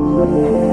El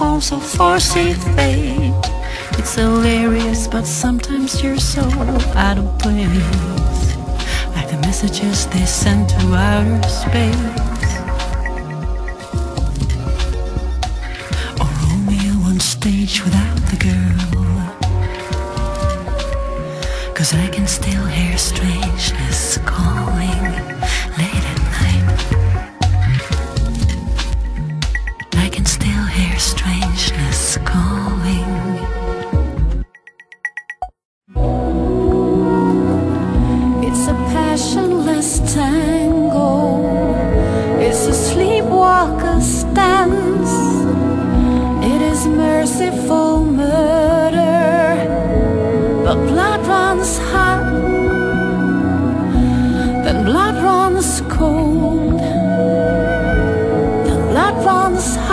poems foresee fate. It's hilarious, but sometimes you're so out of place. Like the messages they send to outer space. Or Romeo on stage without the girl. Cause I can still hear strangeness calling late runs cold. Then blood runs hot.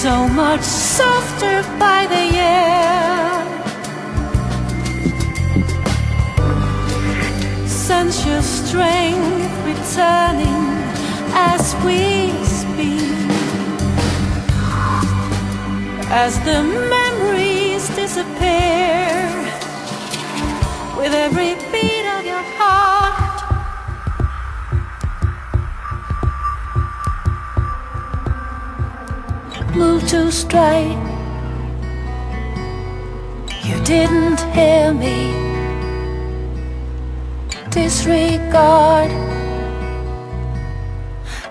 So much softer by the year. Sense your strength returning as we speak. As the memories disappear with every move to strike. You didn't hear me. Disregard.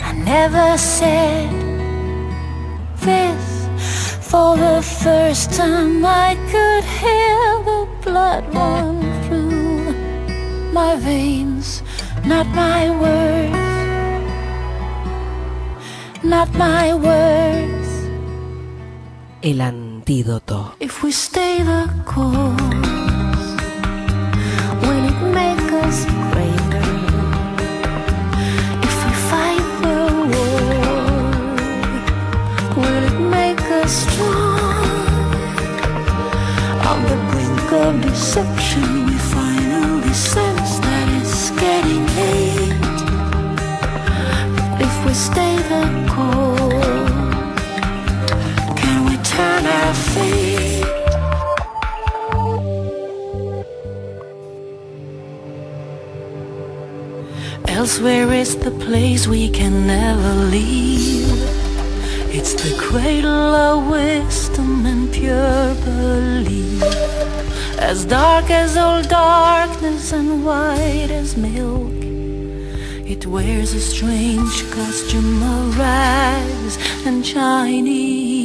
I never said this. For the first time, I could hear the blood run through my veins. Not my words. Not my words. El antídoto. If we stay the course, will it make us greater? If we fight the war, will it make us strong? On the brink of deception, we finally sense that it's getting late. If we stay the course. Elsewhere is the place we can never leave. It's the cradle of wisdom and pure belief. As dark as all darkness and white as milk. It wears a strange costume of rags and Chinese